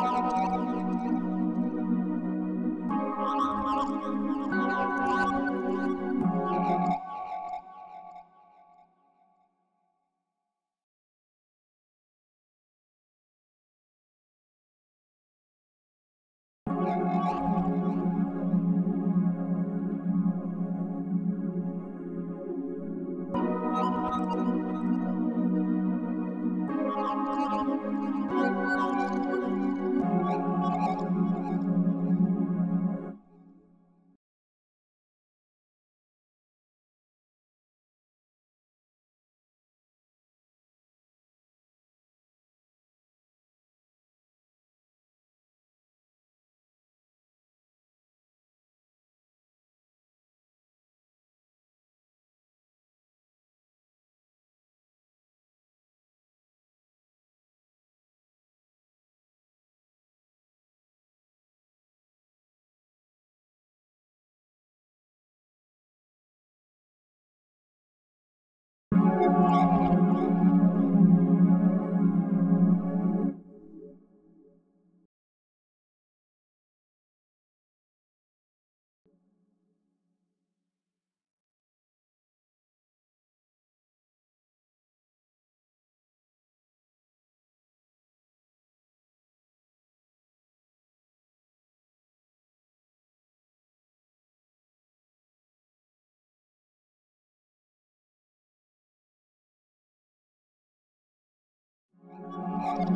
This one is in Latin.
Thank you. よし!